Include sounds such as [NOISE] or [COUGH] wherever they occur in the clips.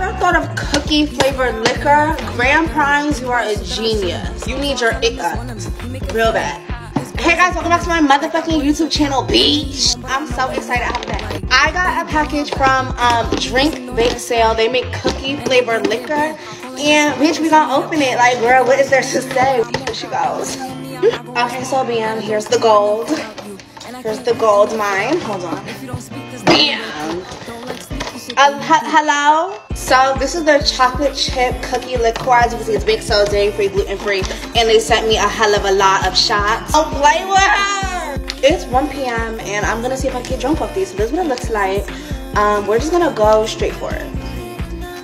Ever thought of cookie flavored liquor? Grand Primes, you are a genius. You need your it up real bad. Hey guys, welcome back to my motherfucking YouTube channel, beach. I'm so excited I have that. I got a package from um, Drink Bakesale. They make cookie flavored liquor. And bitch, we gonna open it. Like, girl, what is there to say? Here she goes. [LAUGHS] okay, so bam, here's the gold. Here's the gold mine. Hold on. Bam. Uh, hello? So this is the chocolate chip cookie liqueur. As you can see, it's big, so dairy free, gluten free, and they sent me a hell of a lot of shots. Oh, play with her! It's 1 p.m. and I'm gonna see if I can get drunk off these. So this is what it looks like. Um, we're just gonna go straight for it.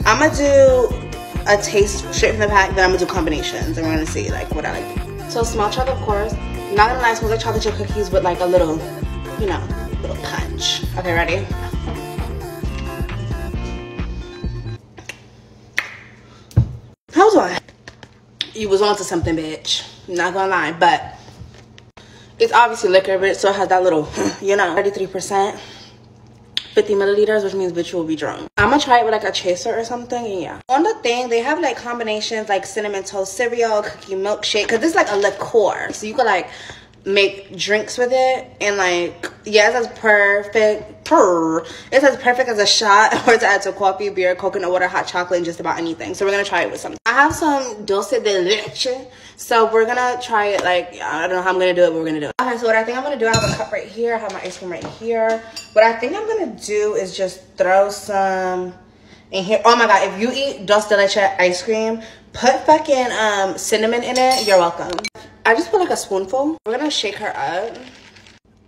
I'm gonna do a taste straight from the pack, then I'm gonna do combinations, and we're gonna see like what I like. So small chocolate, of course. Not gonna lie, smells like chocolate chip cookies with like a little, you know, little punch. Okay, ready? You was onto something, bitch. Not gonna lie, but it's obviously liquor, but it still has that little, [LAUGHS] you know, 33%. 50 milliliters, which means bitch will be drunk. I'm gonna try it with like a chaser or something, and yeah. On the thing, they have like combinations like cinnamon toast cereal, cookie milkshake, cause this is like a liqueur. So you could like make drinks with it and like yeah it's as perfect. Per it's as perfect as a shot [LAUGHS] or to add to coffee beer coconut water hot chocolate and just about anything. So we're gonna try it with something. I have some dulce de leche. So we're gonna try it like i don't know how i'm gonna do it but we're gonna do it. Okay so what i think i'm gonna do i have a cup right here. I have my ice cream right here. What i think i'm gonna do is just throw some in here. Oh my god if you eat dulce de leche ice cream put fucking um cinnamon in it you're welcome I just put like a spoonful. We're gonna shake her up.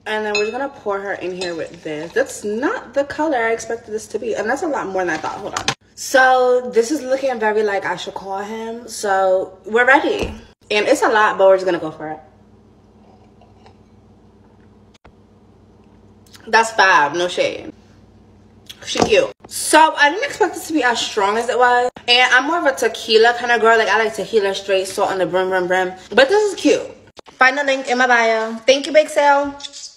And then we're just gonna pour her in here with this. That's not the color I expected this to be. And that's a lot more than I thought. Hold on. So this is looking very like I should call him. So we're ready. And it's a lot, but we're just gonna go for it. That's five, no shade. She cute. So I didn't expect this to be as strong as it was. And I'm more of a tequila kind of girl. Like I like tequila straight, salt on the brim, brim, brim. But this is cute. Find the link in my bio. Thank you, Bakesale.